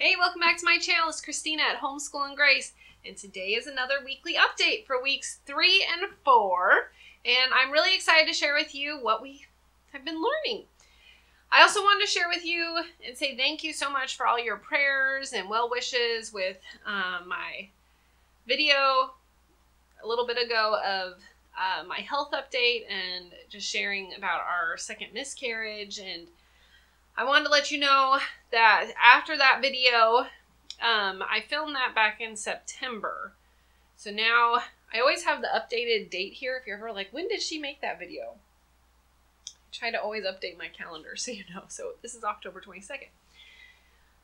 Hey, welcome back to my channel. It's Christina at Homeschool and Grace, and today is another weekly update for weeks three and four. And I'm really excited to share with you what we have been learning. I also wanted to share with you and say thank you so much for all your prayers and well wishes with um, my video a little bit ago of uh, my health update and just sharing about our second miscarriage and I wanted to let you know that after that video, um, I filmed that back in September. So now I always have the updated date here. If you're ever like, when did she make that video? I try to always update my calendar so you know. So this is October 22nd.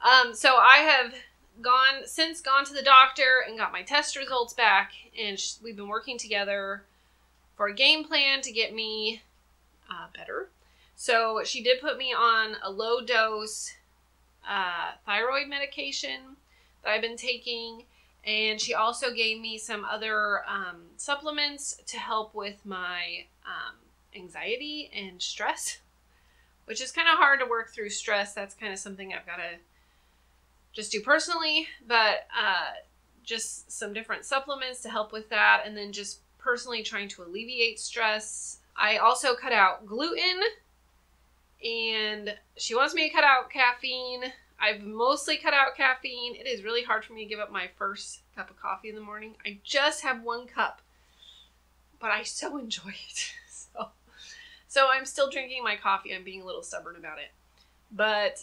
Um, so I have gone since gone to the doctor and got my test results back, and we've been working together for a game plan to get me uh, better so she did put me on a low dose uh, thyroid medication that I've been taking. And she also gave me some other um, supplements to help with my um, anxiety and stress, which is kind of hard to work through stress. That's kind of something I've got to just do personally, but uh, just some different supplements to help with that. And then just personally trying to alleviate stress. I also cut out gluten and she wants me to cut out caffeine. I've mostly cut out caffeine. It is really hard for me to give up my first cup of coffee in the morning. I just have one cup, but I so enjoy it. So, so I'm still drinking my coffee. I'm being a little stubborn about it, but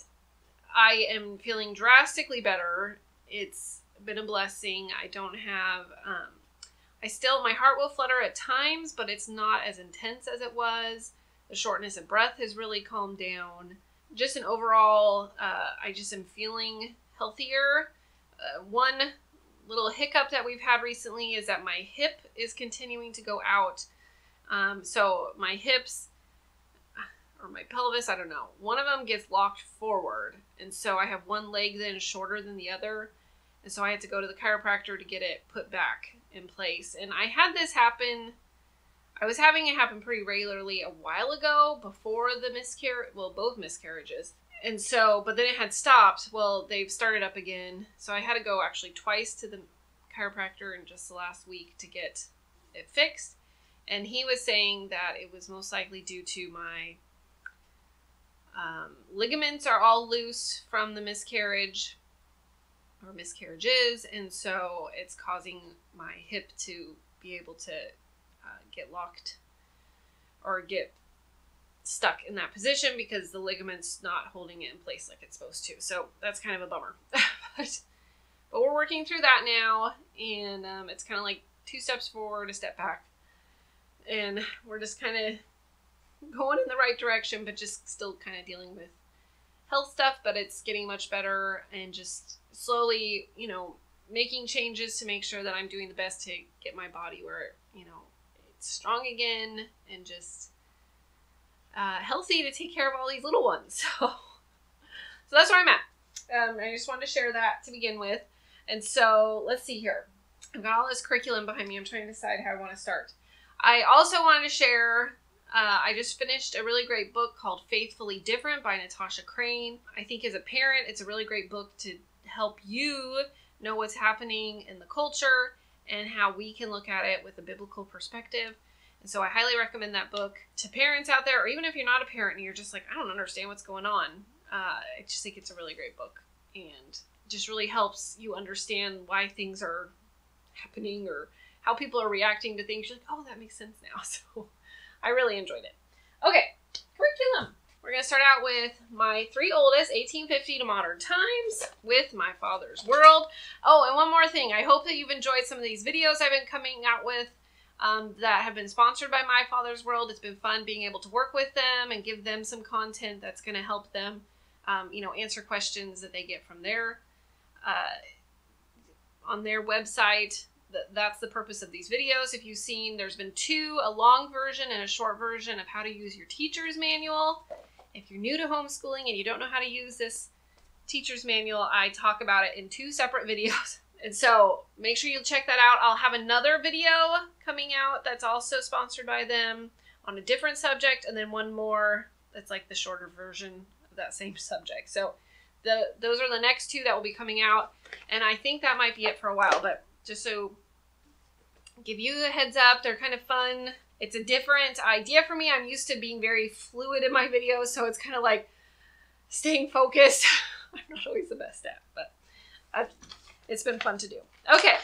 I am feeling drastically better. It's been a blessing. I don't have, um, I still, my heart will flutter at times, but it's not as intense as it was. The shortness of breath has really calmed down. Just an overall, uh, I just am feeling healthier. Uh, one little hiccup that we've had recently is that my hip is continuing to go out. Um, so my hips or my pelvis, I don't know, one of them gets locked forward. And so I have one leg then shorter than the other. And so I had to go to the chiropractor to get it put back in place. And I had this happen I was having it happen pretty regularly a while ago before the miscarriage, well, both miscarriages. And so, but then it had stopped. Well, they've started up again. So I had to go actually twice to the chiropractor in just the last week to get it fixed. And he was saying that it was most likely due to my um, ligaments are all loose from the miscarriage or miscarriages. And so it's causing my hip to be able to get locked or get stuck in that position because the ligament's not holding it in place like it's supposed to. So that's kind of a bummer. but, but we're working through that now, and um, it's kind of like two steps forward, a step back. And we're just kind of going in the right direction, but just still kind of dealing with health stuff, but it's getting much better and just slowly, you know, making changes to make sure that I'm doing the best to get my body where, you know, strong again and just uh, healthy to take care of all these little ones. So, so that's where I'm at. Um, I just wanted to share that to begin with. And so let's see here. I've got all this curriculum behind me. I'm trying to decide how I want to start. I also wanted to share. Uh, I just finished a really great book called Faithfully Different by Natasha Crain. I think as a parent, it's a really great book to help you know what's happening in the culture and how we can look at it with a biblical perspective. And so I highly recommend that book to parents out there, or even if you're not a parent and you're just like, I don't understand what's going on. Uh, I just think it's a really great book and just really helps you understand why things are happening or how people are reacting to things. You're like, oh, that makes sense now. So I really enjoyed it. Okay, curriculum. We're going to start out with my three oldest, 1850 to modern times, with my father's world. Oh, and one more thing. I hope that you've enjoyed some of these videos I've been coming out with um, that have been sponsored by My Father's World. It's been fun being able to work with them and give them some content that's going to help them, um, you know, answer questions that they get from their, uh, on their website. That's the purpose of these videos. If you've seen, there's been two, a long version and a short version of how to use your teacher's manual. If you're new to homeschooling and you don't know how to use this teacher's manual, I talk about it in two separate videos. And so make sure you check that out. I'll have another video coming out that's also sponsored by them on a different subject, and then one more that's like the shorter version of that same subject. So the those are the next two that will be coming out, and I think that might be it for a while. But just so give you a heads up, they're kind of fun. It's a different idea for me. I'm used to being very fluid in my videos, so it's kind of like staying focused. I'm not always the best at, but I've, it's been fun to do. Okay,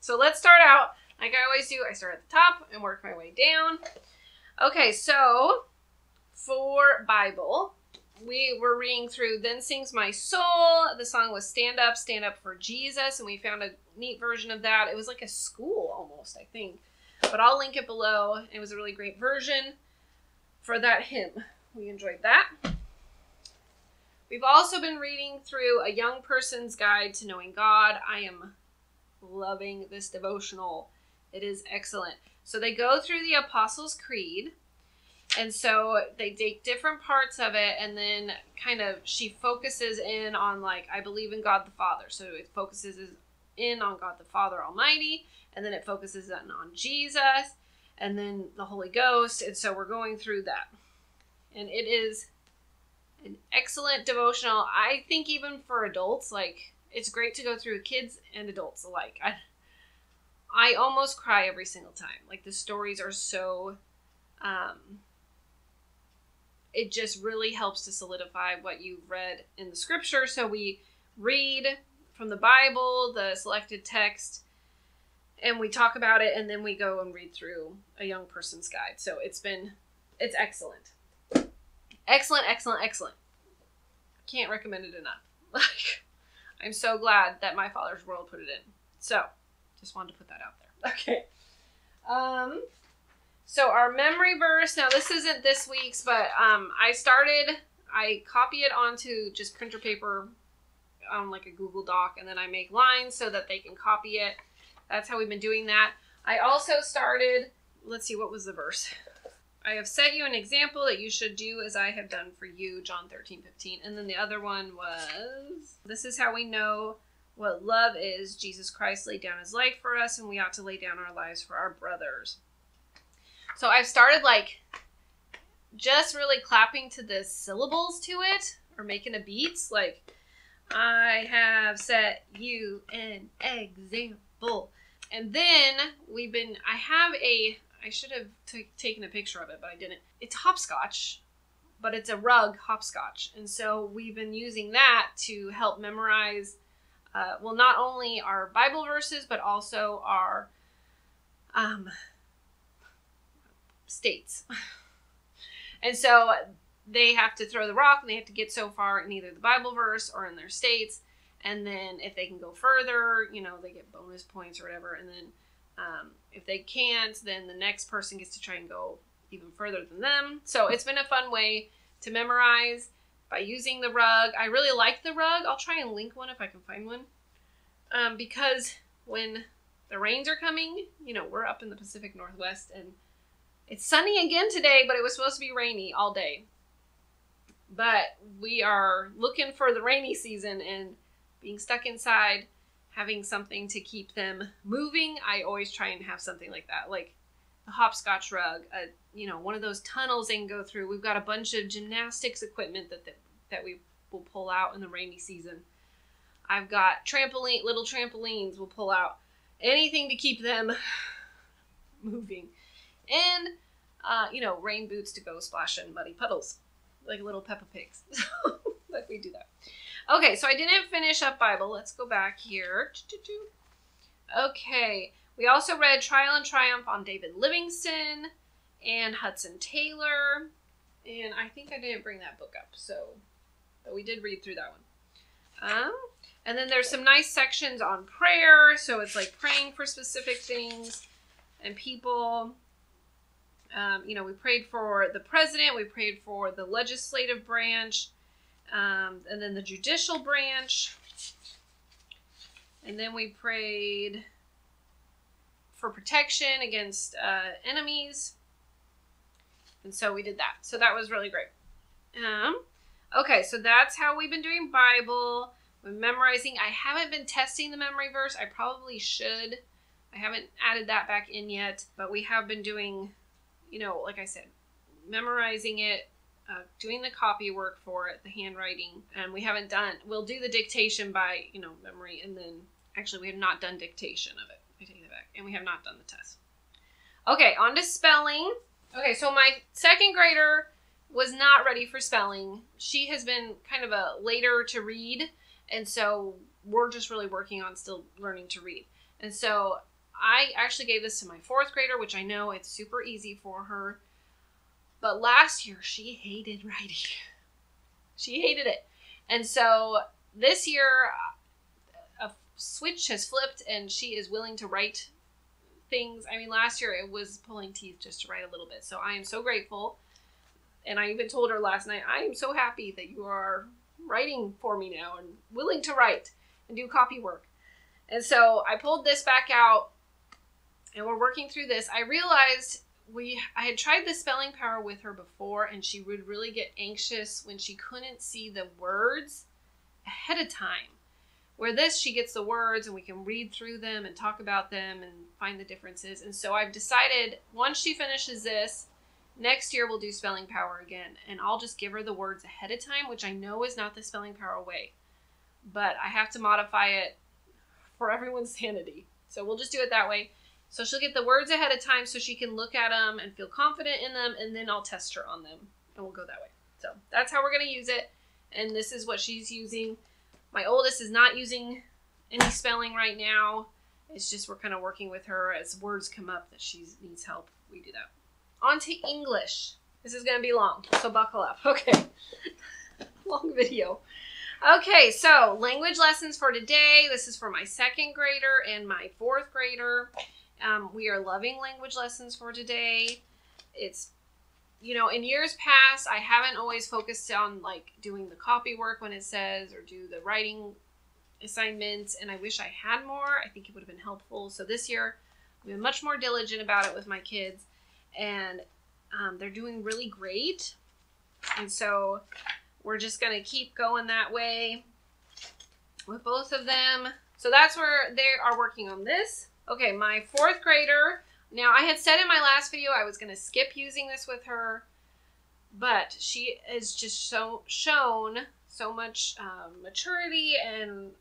so let's start out like I always do. I start at the top and work my way down. Okay, so for Bible, we were reading through Then Sings My Soul. The song was Stand Up, Stand Up for Jesus, and we found a neat version of that. It was like a school almost, I think. But I'll link it below. It was a really great version for that hymn. We enjoyed that. We've also been reading through A Young Person's Guide to Knowing God. I am loving this devotional. It is excellent. So they go through the Apostles' Creed. And so they take different parts of it and then kind of she focuses in on like I believe in God the Father. So it focuses in on God the Father Almighty and then it focuses in on Jesus and then the Holy Ghost. And so we're going through that. And it is an excellent devotional. I think even for adults, like it's great to go through kids and adults alike. I I almost cry every single time. Like the stories are so um it just really helps to solidify what you've read in the scripture. So we read from the Bible, the selected text, and we talk about it and then we go and read through a young person's guide. So it's been it's excellent. Excellent, excellent, excellent. Can't recommend it enough. Like I'm so glad that my father's world put it in. So, just wanted to put that out there. Okay. Um so our memory verse, now this isn't this week's, but um I started I copy it onto just printer paper on like a Google Doc and then I make lines so that they can copy it. That's how we've been doing that. I also started, let's see, what was the verse? I have set you an example that you should do as I have done for you, John 13, 15. And then the other one was, this is how we know what love is. Jesus Christ laid down his life for us, and we ought to lay down our lives for our brothers. So I've started like just really clapping to the syllables to it or making a beat. Like, I have set you an example. And then we've been, I have a I should have t- taken a picture of it, but I didn't. It's hopscotch, but it's a rug hopscotch. And so we've been using that to help memorize, uh, well, not only our Bible verses, but also our um, states. and so they have to throw the rock and they have to get so far in either the Bible verse or in their states. And then if they can go further, you know, they get bonus points or whatever. And then um, if they can't, then the next person gets to try and go even further than them. So it's been a fun way to memorize by using the rug. I really like the rug. I'll try and link one if I can find one. Um, because when the rains are coming, you know, we're up in the Pacific Northwest and it's sunny again today, but it was supposed to be rainy all day. But we are looking for the rainy season and being stuck inside having something to keep them moving. I always try and have something like that, like a hopscotch rug, a you know one of those tunnels they can go through. We've got a bunch of gymnastics equipment that that, that we will pull out in the rainy season. I've got trampoline, little trampolines we'll pull out. Anything to keep them moving, and uh, you know rain boots to go splash in muddy puddles, like little Peppa Pigs. like we do that. Okay, so I didn't finish up Bible. Let's go back here. Okay, we also read Trial and Triumph on David Livingstone and Hudson Taylor. And I think I didn't bring that book up, so but we did read through that one. Um, and then there's some nice sections on prayer. So it's like praying for specific things and people. Um, you know, we prayed for the president, we prayed for the legislative branch, um, and then the judicial branch. And then we prayed for protection against uh, enemies. And so we did that. So that was really great. Um, okay, so that's how we've been doing Bible. We're memorizing. I haven't been testing the memory verse. I probably should. I haven't added that back in yet, but we have been doing, you know, like I said, memorizing it uh, doing the copy work for it, the handwriting, and we haven't done. We'll do the dictation by you know memory, and then actually we have not done dictation of it. I take that back, and we have not done the test. Okay, on to spelling. Okay, so my second grader was not ready for spelling. She has been kind of a later to read, and so we're just really working on still learning to read. And so I actually gave this to my fourth grader, which I know it's super easy for her. But last year she hated writing. she hated it. And so this year a switch has flipped and she is willing to write things. I mean, last year it was pulling teeth just to write a little bit. So I am so grateful. And I even told her last night, I am so happy that you are writing for me now and willing to write and do copy work. And so I pulled this back out and we're working through this. I realized we I had tried the spelling power with her before and she would really get anxious when she couldn't see the words ahead of time. Where this she gets the words and we can read through them and talk about them and find the differences. And so I've decided once she finishes this, next year we'll do spelling power again and I'll just give her the words ahead of time, which I know is not the spelling power way. But I have to modify it for everyone's sanity. So we'll just do it that way. So she'll get the words ahead of time so she can look at them and feel confident in them, and then I'll test her on them, and we'll go that way. So that's how we're going to use it, and this is what she's using. My oldest is not using any spelling right now. It's just we're kind of working with her as words come up that she needs help. We do that. On to English. This is going to be long, so buckle up. Okay. long video. Okay, so language lessons for today. This is for my second grader and my fourth grader. Um, we are loving language lessons for today. It's, you know, in years past, I haven't always focused on like doing the copy work when it says or do the writing assignments, and I wish I had more. I think it would have been helpful. So this year, I've been much more diligent about it with my kids, and um, they're doing really great. And so we're just going to keep going that way with both of them. So that's where they are working on this. Okay, my fourth grader. Now, I had said in my last video I was going to skip using this with her, but she is just so shown so much um, maturity and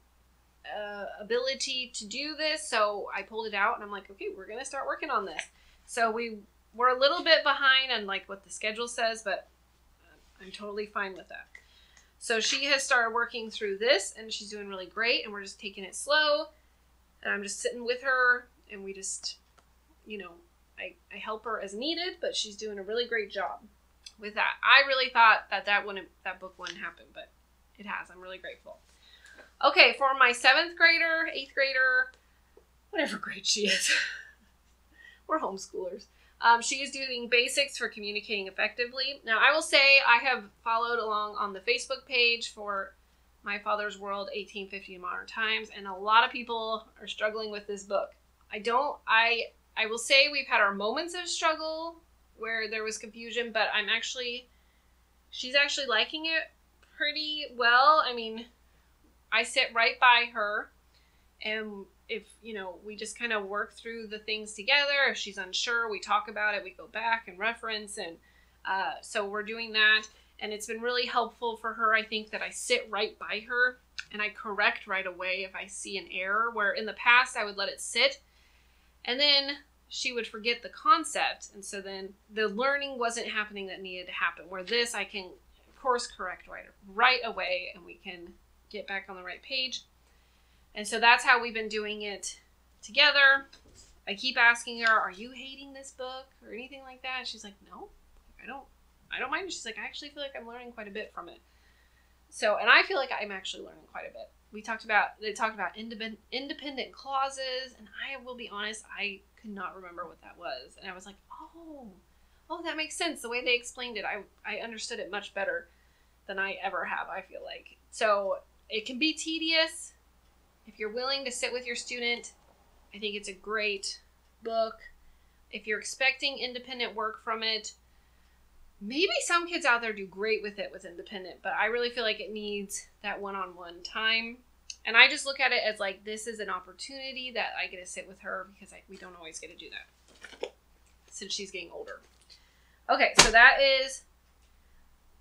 uh, ability to do this. So I pulled it out and I'm like, okay, we're going to start working on this. So we were a little bit behind on like what the schedule says, but I'm totally fine with that. So she has started working through this and she's doing really great and we're just taking it slow. And I'm just sitting with her and we just, you know, I, I help her as needed, but she's doing a really great job with that. I really thought that that wouldn't, that book wouldn't happen, but it has. I'm really grateful. Okay, for my seventh grader, eighth grader, whatever grade she is, we're homeschoolers. Um, she is doing basics for communicating effectively. Now, I will say I have followed along on the Facebook page for My Father's World 1850 Modern Times, and a lot of people are struggling with this book. I don't, I, I will say we've had our moments of struggle where there was confusion, but I'm actually, she's actually liking it pretty well. I mean, I sit right by her and if you know we just kind of work through the things together if she's unsure we talk about it we go back and reference and uh, so we're doing that and it's been really helpful for her i think that i sit right by her and i correct right away if i see an error where in the past i would let it sit and then she would forget the concept and so then the learning wasn't happening that needed to happen where this i can course correct right, right away and we can get back on the right page and so that's how we've been doing it together. I keep asking her, "Are you hating this book or anything like that?" She's like, "No, I don't. I don't mind." She's like, "I actually feel like I'm learning quite a bit from it." So, and I feel like I'm actually learning quite a bit. We talked about they talked about independent independent clauses, and I will be honest, I could not remember what that was, and I was like, "Oh, oh, that makes sense." The way they explained it, I I understood it much better than I ever have. I feel like so it can be tedious if you're willing to sit with your student, I think it's a great book. If you're expecting independent work from it, maybe some kids out there do great with it with independent, but I really feel like it needs that one on one time. And I just look at it as like this is an opportunity that I get to sit with her because I, we don't always get to do that since she's getting older. Okay, so that is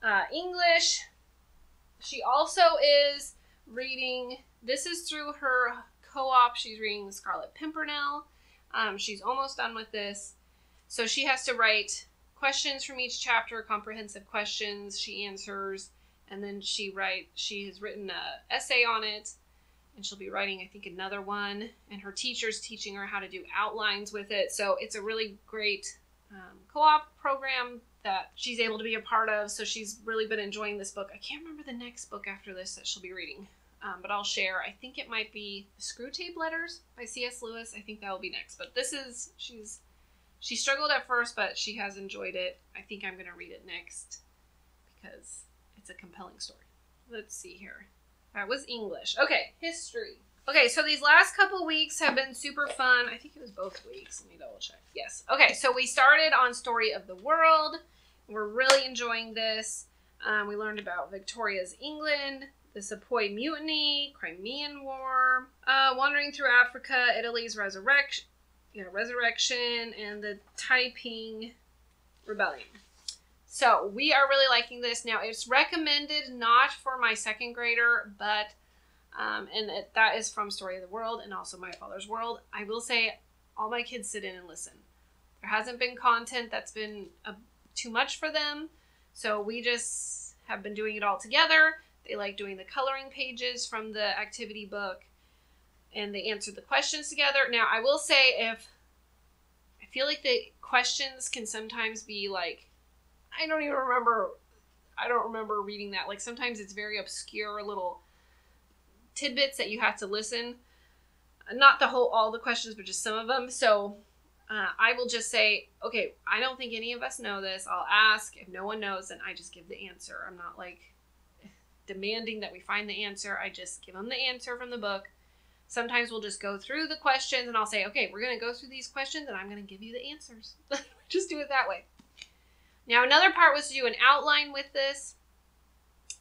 Uh, English. She also is reading. This is through her co-op. She's reading The Scarlet Pimpernel. Um, she's almost done with this, so she has to write questions from each chapter, comprehensive questions. She answers, and then she write. She has written a essay on it, and she'll be writing, I think, another one. And her teacher's teaching her how to do outlines with it. So it's a really great um, co-op program that she's able to be a part of. So she's really been enjoying this book. I can't remember the next book after this that she'll be reading. Um, but I'll share. I think it might be Screwtape Letters by C.S. Lewis. I think that will be next. But this is she's she struggled at first, but she has enjoyed it. I think I'm gonna read it next because it's a compelling story. Let's see here. That was English. Okay, history. Okay, so these last couple weeks have been super fun. I think it was both weeks. Let me double check. Yes. Okay, so we started on Story of the World. We're really enjoying this. Um, we learned about Victoria's England, the Sepoy Mutiny, Crimean War, uh, wandering through Africa, Italy's resurrection, know, resurrection, and the Taiping Rebellion. So we are really liking this. Now it's recommended not for my second grader, but um, and it, that is from Story of the World and also My Father's World. I will say all my kids sit in and listen. There hasn't been content that's been uh, too much for them, so we just have been doing it all together. They like doing the coloring pages from the activity book, and they answer the questions together. Now, I will say if I feel like the questions can sometimes be like, I don't even remember. I don't remember reading that. Like sometimes it's very obscure little tidbits that you have to listen. Not the whole, all the questions, but just some of them. So uh, I will just say, okay, I don't think any of us know this. I'll ask. If no one knows, then I just give the answer. I'm not like demanding that we find the answer. I just give them the answer from the book. Sometimes we'll just go through the questions and I'll say, okay, we're going to go through these questions and I'm going to give you the answers. just do it that way. Now, another part was to do an outline with this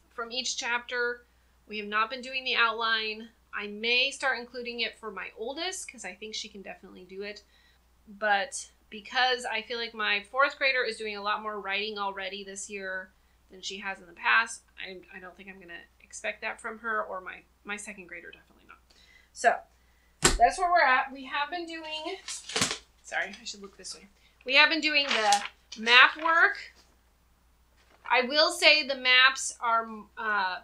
from each chapter. We have not been doing the outline. I may start including it for my oldest because I think she can definitely do it. But because I feel like my fourth grader is doing a lot more writing already this year than she has in the past, I, I don't think I'm going to expect that from her or my, my second grader, definitely. So that's where we're at. We have been doing, sorry, I should look this way. We have been doing the map work. I will say the maps are uh,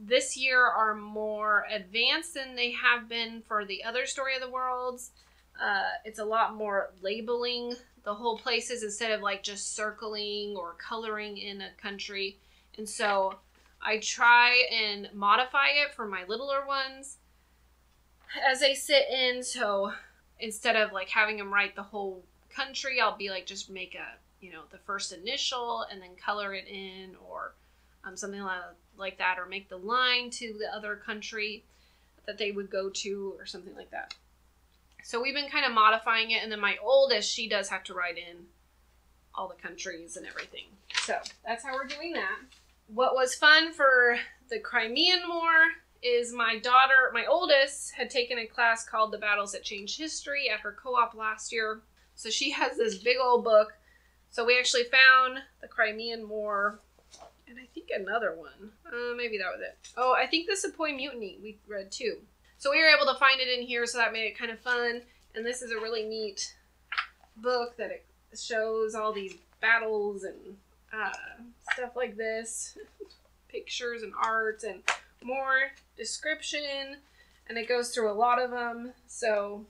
this year are more advanced than they have been for the other Story of the Worlds. Uh, it's a lot more labeling the whole places instead of like just circling or coloring in a country. And so I try and modify it for my littler ones as they sit in. So instead of like having them write the whole country, I'll be like, just make a, you know, the first initial and then color it in or um, something like that, or make the line to the other country that they would go to or something like that. So we've been kind of modifying it. And then my oldest, she does have to write in all the countries and everything. So that's how we're doing that. What was fun for the Crimean War is my daughter, my oldest, had taken a class called The Battles That Changed History at her co op last year. So she has this big old book. So we actually found the Crimean War and I think another one. Uh, maybe that was it. Oh, I think the Sepoy Mutiny we read too. So we were able to find it in here, so that made it kind of fun. And this is a really neat book that it shows all these battles and uh, stuff like this, pictures and art and more description. And it goes through a lot of them. So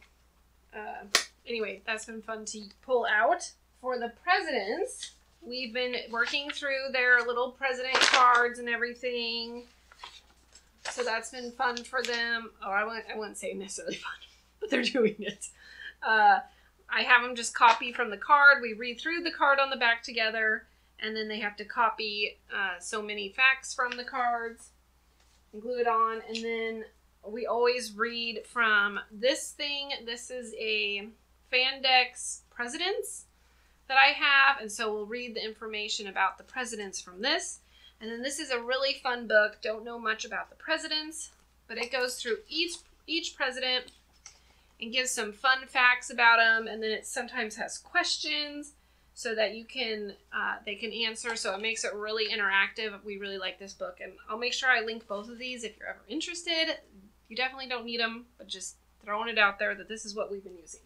uh, anyway, that's been fun to pull out. For the presidents, we've been working through their little president cards and everything. So that's been fun for them. Oh, I wouldn't, I wouldn't say necessarily fun, but they're doing it. Uh, I have them just copy from the card. We read through the card on the back together, and then they have to copy uh, so many facts from the cards glue it on. And then we always read from this thing. This is a Fandex Presidents that I have, and so we'll read the information about the presidents from this. And then this is a really fun book. Don't know much about the presidents, but it goes through each each president and gives some fun facts about them. And then it sometimes has questions so that you can uh, they can answer. So it makes it really interactive. We really like this book, and I'll make sure I link both of these if you're ever interested. You definitely don't need them, but just throwing it out there that this is what we've been using.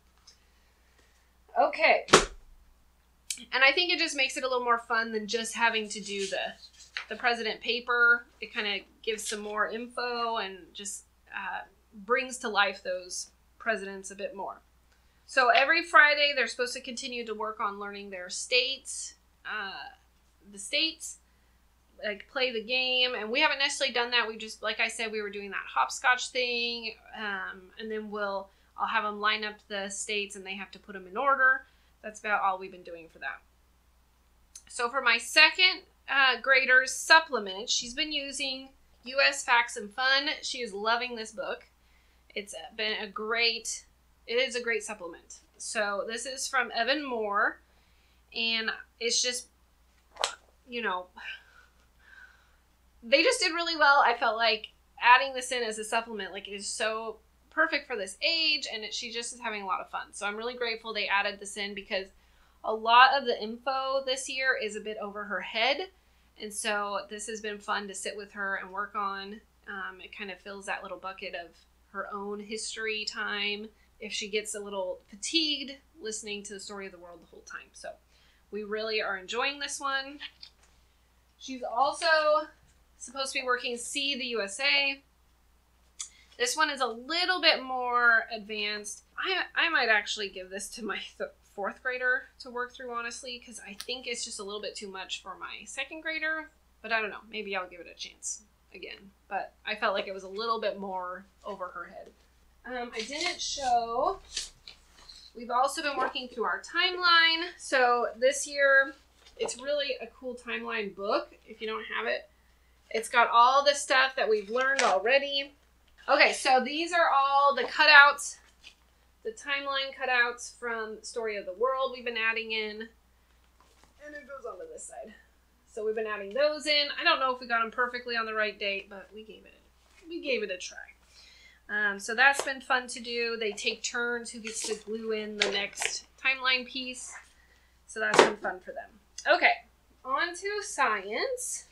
Okay. And I think it just makes it a little more fun than just having to do the the president paper. It kind of gives some more info and just uh, brings to life those presidents a bit more. So every Friday, they're supposed to continue to work on learning their states, uh, the states, like play the game. And we haven't necessarily done that. We just, like I said, we were doing that hopscotch thing, um, and then we'll I'll have them line up the states, and they have to put them in order. That's about all we've been doing for that. So for my second uh, grader's supplement, she's been using U.S. Facts and Fun. She is loving this book. It's been a great, it is a great supplement. So this is from Evan-Moor, and it's just, you know, they just did really well. I felt like adding this in as a supplement, like, it is so perfect for this age, and it, she just is having a lot of fun. So I'm really grateful they added this in because a lot of the info this year is a bit over her head. And so this has been fun to sit with her and work on. Um, it kind of fills that little bucket of her own history time if she gets a little fatigued listening to the story of the world the whole time. So we really are enjoying this one. She's also supposed to be working See the USA. This one is a little bit more advanced. I, I might actually give this to my th- fourth grader to work through, honestly, because I think it's just a little bit too much for my second grader. But I don't know. Maybe I'll give it a chance again. But I felt like it was a little bit more over her head. Um, I didn't show. We've also been working through our timeline. So this year, it's really a cool timeline book if you don't have it. It's got all the stuff that we've learned already. Okay, so these are all the cutouts, the timeline cutouts from Story of the World we've been adding in. And it goes on to this side. So we've been adding those in. I don't know if we got them perfectly on the right date, but we gave it we gave it a try. Um, so that's been fun to do. They take turns who gets to glue in the next timeline piece. So that's been fun for them. Okay, on to science.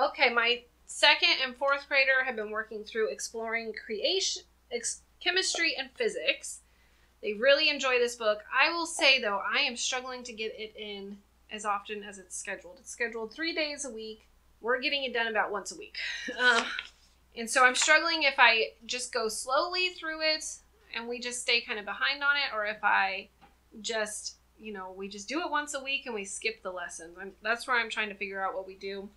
Okay, my second and fourth grader have been working through exploring creation, ex- chemistry, and physics. They really enjoy this book. I will say though, I am struggling to get it in as often as it's scheduled. It's scheduled three days a week. We're getting it done about once a week. Um, and so I'm struggling if I just go slowly through it and we just stay kind of behind on it, or if I just, you know, we just do it once a week and we skip the lessons. I'm, that's where I'm trying to figure out what we do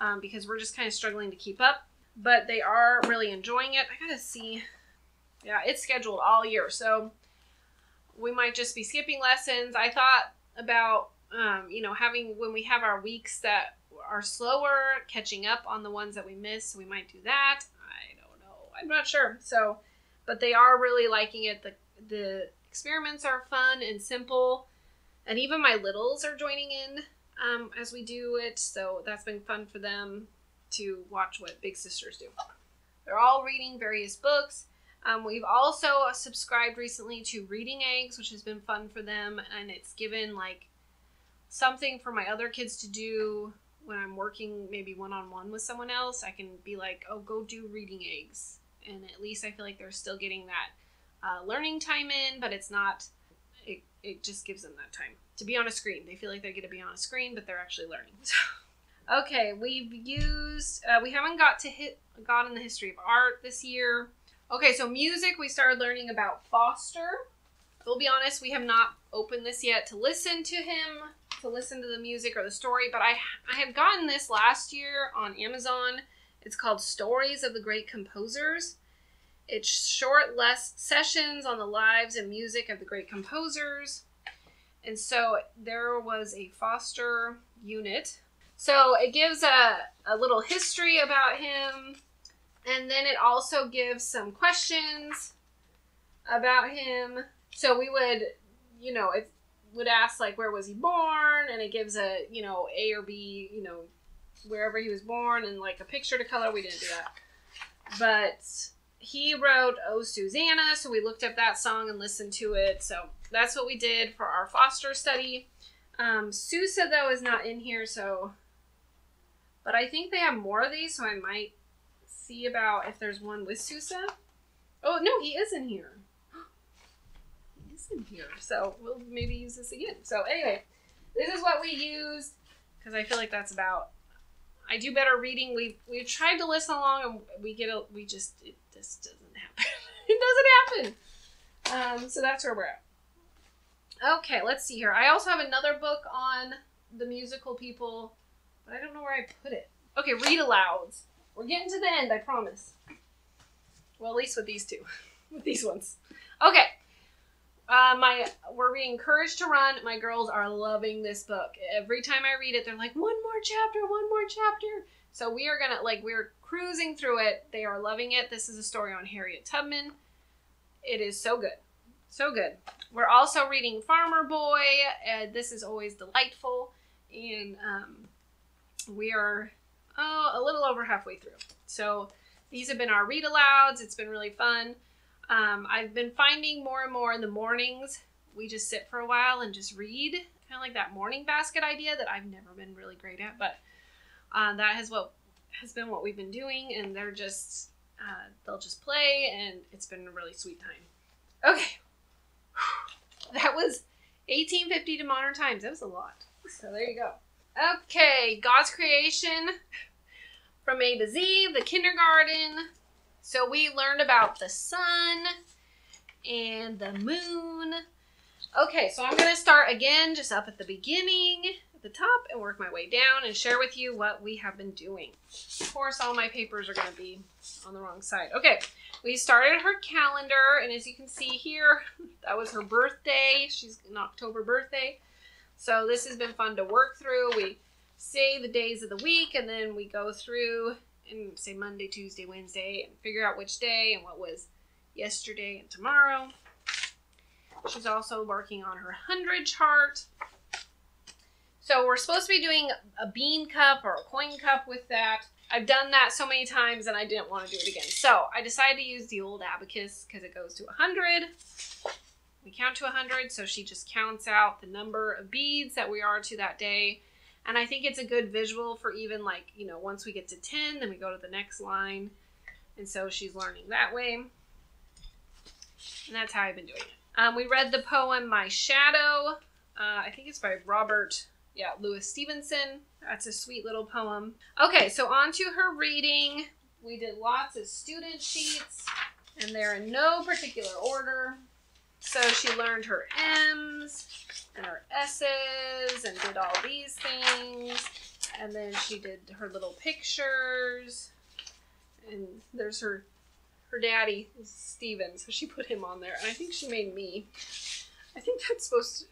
um, because we're just kind of struggling to keep up. But they are really enjoying it. I gotta see. Yeah, it's scheduled all year, so we might just be skipping lessons. I thought about, um, you know, having when we have our weeks that are slower, catching up on the ones that we miss. So we might do that. I don't know. I'm not sure. So, but they are really liking it. The the experiments are fun and simple, and even my littles are joining in um, as we do it. So that's been fun for them to watch what big sisters do. They're all reading various books. Um, we've also subscribed recently to Reading Eggs, which has been fun for them, and it's given like something for my other kids to do when I'm working maybe one on one with someone else. I can be like, oh, go do Reading Eggs, and at least I feel like they're still getting that uh, learning time in, but it's not. It, it just gives them that time to be on a screen. They feel like they're going to be on a screen, but they're actually learning. okay, we've used. Uh, we haven't got to hit got in the history of art this year. Okay, so music. We started learning about Foster. We'll be honest, we have not opened this yet to listen to him, to listen to the music or the story. But I I had gotten this last year on Amazon. It's called Stories of the Great Composers. It's short, less sessions on the lives and music of the great composers. And so there was a foster unit. So it gives a, a little history about him. And then it also gives some questions about him. So we would, you know, it would ask like where was he born and it gives a, you know, A or B, you know, wherever he was born and like a picture to color. We didn't do that. But he wrote Oh Susanna, so we looked up that song and listened to it. So that's what we did for our foster study. Um, Sousa though is not in here, so but I think they have more of these, so I might see about if there's one with Sousa. Oh no, he is in here. In here, so we'll maybe use this again. So anyway, this is what we used because I feel like that's about. I do better reading. We we tried to listen along, and we get a. We just it, this doesn't happen. it doesn't happen. Um, so that's where we're at. Okay, let's see here. I also have another book on the musical people, but I don't know where I put it. Okay, read alouds. We're getting to the end, I promise. Well, at least with these two, with these ones. Okay. Uh, my we're being encouraged to run. My girls are loving this book. Every time I read it, they're like, "One more chapter, one more chapter." So we are gonna like we're cruising through it. They are loving it. This is a story on Harriet Tubman. It is so good, so good. We're also reading Farmer Boy. and this is always delightful, and um, we are oh a little over halfway through. So these have been our read alouds. It's been really fun. Um, I've been finding more and more in the mornings. We just sit for a while and just read, kind of like that morning basket idea that I've never been really great at, but uh, that has what has been what we've been doing, and they're just uh, they'll just play, and it's been a really sweet time. Okay, that was 1850 to modern times. That was a lot. So there you go. Okay, God's creation from A to Z, the kindergarten. So we learned about the sun and the moon. Okay, so I'm going to start again just up at the beginning, at the top, and work my way down and share with you what we have been doing. Of course, all my papers are going to be on the wrong side. Okay, we started her calendar, and as you can see here, that was her birthday. She's an October birthday. So this has been fun to work through. We say the days of the week, and then we go through and say Monday, Tuesday, Wednesday, and figure out which day and what was yesterday and tomorrow. She's also working on her 100 chart. So we're supposed to be doing a bean cup or a coin cup with that. I've done that so many times and I didn't want to do it again. So I decided to use the old abacus because it goes to 100. We count to 100, so she just counts out the number of beads that we are to that day and I think it's a good visual for even like, you know, once we get to 10, then we go to the next line. And so she's learning that way. And that's how I've been doing it. Um, we read the poem My Shadow. Uh, I think it's by Robert, yeah, Louis Stevenson. That's a sweet little poem. Okay, so on to her reading. We did lots of student sheets, and they're in no particular order. So she learned her M's and her S's and did all these things. And then she did her little pictures. And there's her her daddy, Steven, so she put him on there. And I think she made me. I think that's supposed to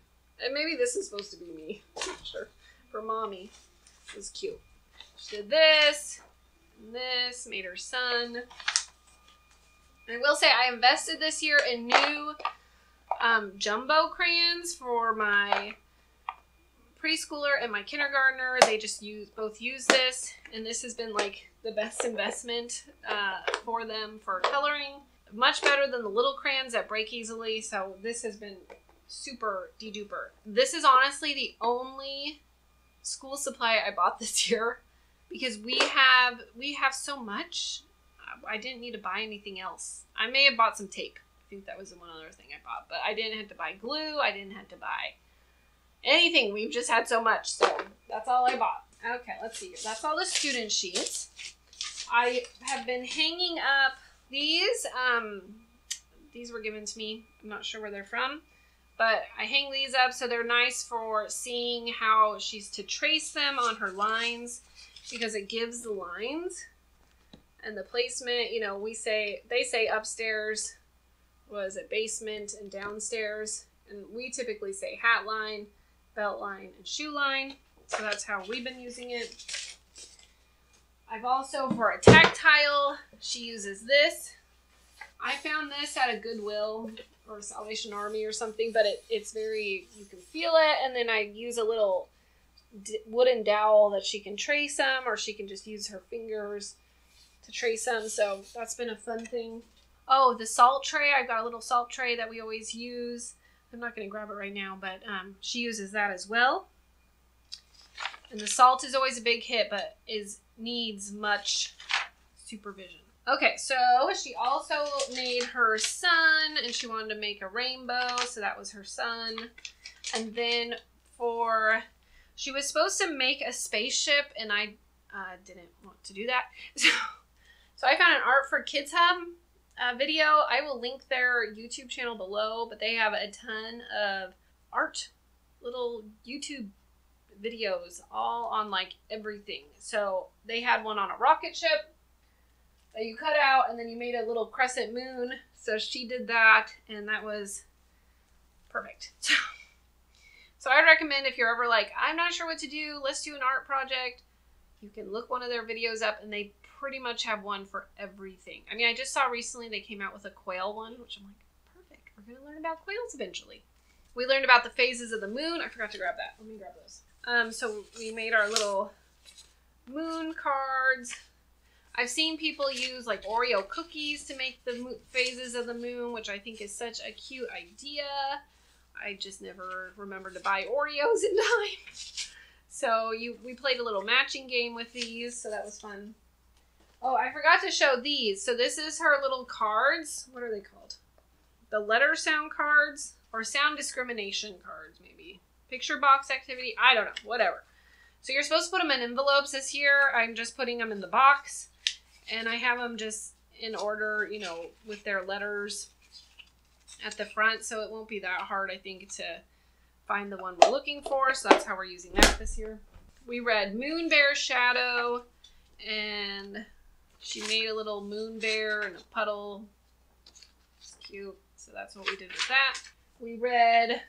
and maybe this is supposed to be me. sure. For mommy. It was cute. She did this, this, made her son. I will say I invested this year in new um, jumbo crayons for my preschooler and my kindergartner. They just use both use this, and this has been like the best investment uh, for them for coloring. Much better than the little crayons that break easily. So this has been super de duper. This is honestly the only school supply I bought this year because we have we have so much. I didn't need to buy anything else. I may have bought some tape think that was the one other thing I bought. But I didn't have to buy glue. I didn't have to buy anything. We've just had so much. So that's all I bought. Okay, let's see. That's all the student sheets. I have been hanging up these. Um, these were given to me. I'm not sure where they're from. But I hang these up so they're nice for seeing how she's to trace them on her lines because it gives the lines and the placement. You know, we say, they say upstairs, was a basement and downstairs. And we typically say hat line, belt line, and shoe line. So that's how we've been using it. I've also, for a tactile, she uses this. I found this at a Goodwill or Salvation Army or something, but it, it's very, you can feel it. And then I use a little wooden dowel that she can trace them or she can just use her fingers to trace them. So that's been a fun thing. Oh, the salt tray. I've got a little salt tray that we always use. I'm not going to grab it right now, but um, she uses that as well. And the salt is always a big hit, but is needs much supervision. Okay, so she also made her sun, and she wanted to make a rainbow, so that was her sun. And then for, she was supposed to make a spaceship, and I uh, didn't want to do that. So, so I found an Art for Kids Hub uh, video. I will link their YouTube channel below, but they have a ton of art, little YouTube videos, all on like everything. So they had one on a rocket ship that you cut out, and then you made a little crescent moon. So she did that, and that was perfect. So, so I recommend if you're ever like, I'm not sure what to do, let's do an art project. You can look one of their videos up, and they pretty much have one for everything. I mean, I just saw recently they came out with a quail one, which I'm like, perfect. We're going to learn about quails eventually. We learned about the phases of the moon. I forgot to grab that. Let me grab those. Um, so we made our little moon cards. I've seen people use like Oreo cookies to make the phases of the moon, which I think is such a cute idea. I just never remembered to buy Oreos in time. So you we played a little matching game with these, so that was fun. Oh, I forgot to show these. So this is her little cards. What are they called? The letter sound cards or sound discrimination cards, maybe. Picture box activity. I don't know. Whatever. So you're supposed to put them in envelopes this year. I'm just putting them in the box. And I have them just in order, you know, with their letters at the front. So it won't be that hard, I think, to find the one we're looking for. So that's how we're using that this year. We read Moon Bear Shadow and she made a little moon bear and a puddle. It's cute. So that's what we did with that. We read,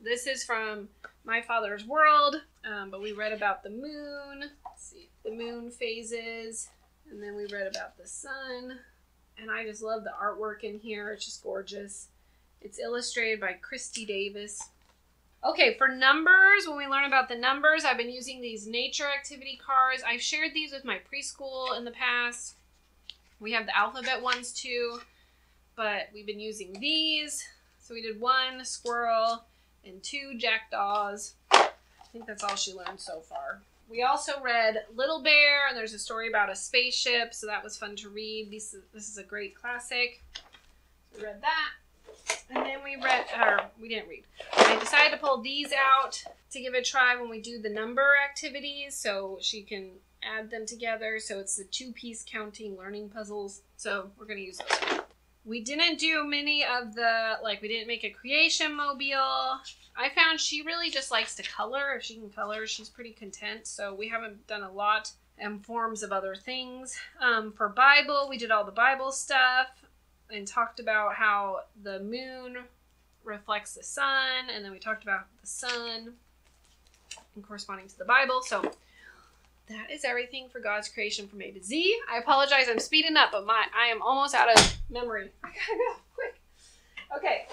this is from My Father's World, um, but we read about the moon. Let's see, the moon phases. And then we read about the sun. And I just love the artwork in here. It's just gorgeous. It's illustrated by Christy Davis. Okay, for numbers, when we learn about the numbers, I've been using these nature activity cards. I've shared these with my preschool in the past. We have the alphabet ones too, but we've been using these. So we did one squirrel and two jackdaws. I think that's all she learned so far. We also read Little Bear, and there's a story about a spaceship, so that was fun to read. This is, this is a great classic. We read that. And then we read, or we didn't read. I decided to pull these out to give a try when we do the number activities so she can add them together. So it's the two piece counting learning puzzles. So we're going to use those. We didn't do many of the, like, we didn't make a creation mobile. I found she really just likes to color. If she can color, she's pretty content. So we haven't done a lot and forms of other things. Um, for Bible, we did all the Bible stuff and talked about how the moon reflects the sun, and then we talked about the sun and corresponding to the Bible. So that is everything for God's creation from A to Z. I apologize, I'm speeding up, but my I am almost out of memory. I gotta go quick. Okay,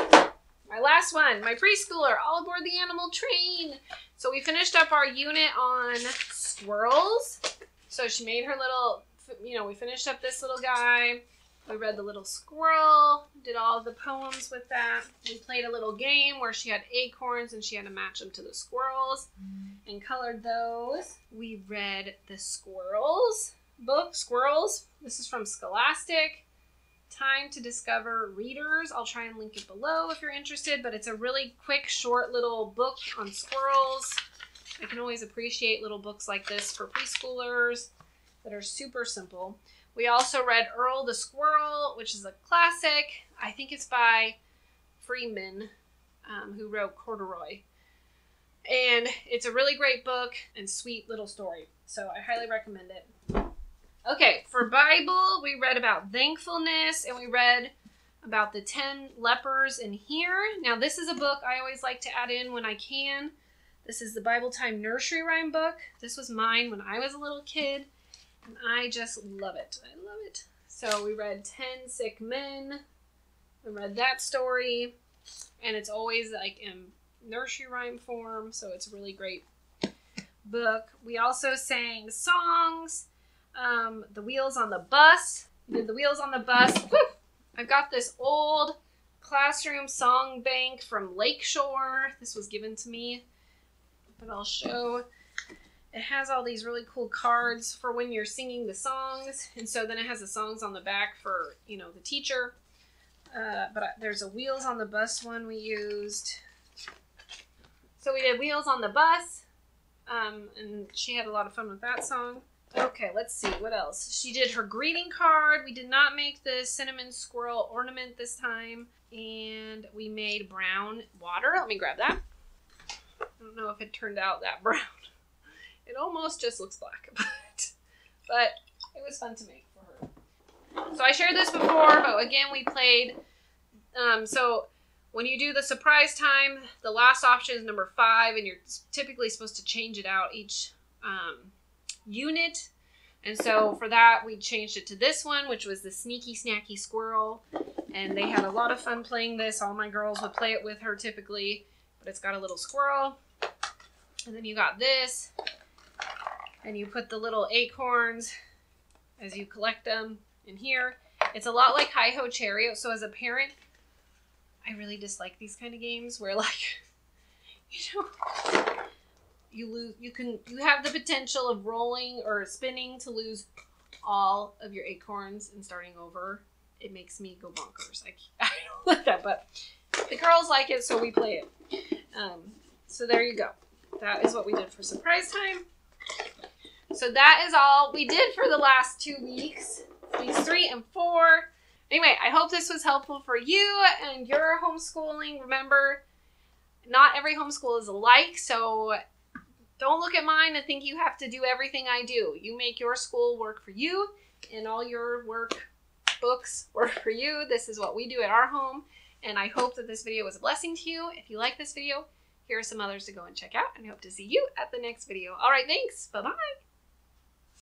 my last one, my preschooler, all aboard the animal train. So we finished up our unit on squirrels. So she made her little, you know, we finished up this little guy. We read The Little Squirrel, did all the poems with that. We played a little game where she had acorns and she had to match them to the squirrels and colored those. We read The Squirrels book, Squirrels. This is from Scholastic. Time to Discover Readers. I'll try and link it below if you're interested, but it's a really quick, short little book on squirrels. I can always appreciate little books like this for preschoolers that are super simple. We also read Earl the Squirrel, which is a classic. I think it's by Freeman, um, who wrote Corduroy. And it's a really great book and sweet little story. So I highly recommend it. Okay, for Bible, we read about thankfulness and we read about the 10 lepers in here. Now, this is a book I always like to add in when I can. This is the Bible Time Nursery Rhyme book. This was mine when I was a little kid. And I just love it. I love it. So we read 10 Sick Men. We read that story. And it's always like in nursery rhyme form. So it's a really great book. We also sang songs. um, the wheels on the bus. Did the wheels on the bus. I've got this old classroom song bank from Lakeshore. This was given to me, but I'll show. It has all these really cool cards for when you're singing the songs, and so then it has the songs on the back for you know the teacher. Uh, but I, there's a wheels on the bus one we used. So we did wheels on the bus, um, and she had a lot of fun with that song. Okay, let's see what else. She did her greeting card. We did not make the cinnamon squirrel ornament this time, and we made brown water. Let me grab that. I don't know if it turned out that brown. It almost just looks black, but but it was fun to make for her. So I shared this before, but again we played. Um, so when you do the surprise time, the last option is number five, and you're typically supposed to change it out each um, unit. And so for that, we changed it to this one, which was the Sneaky Snacky Squirrel. And they had a lot of fun playing this. All my girls would play it with her typically, but it's got a little squirrel. And then you got this, and you put the little acorns as you collect them in here. It's a lot like Hi Ho Cherry. So as a parent, I really dislike these kind of games where like, you know, you lose, you can, you have the potential of rolling or spinning to lose all of your acorns and starting over. It makes me go bonkers. I, I don't like that, but the girls like it, so we play it. Um, so there you go. That is what we did for surprise time. So that is all we did for the last two weeks, weeks three and four. Anyway, I hope this was helpful for you and your homeschooling. Remember, not every homeschool is alike, so don't look at mine and think you have to do everything I do. You make your school work for you and all your work books work for you. This is what we do at our home, and I hope that this video was a blessing to you. If you like this video, here are some others to go and check out, and I hope to see you at the next video. All right, thanks. Bye-bye.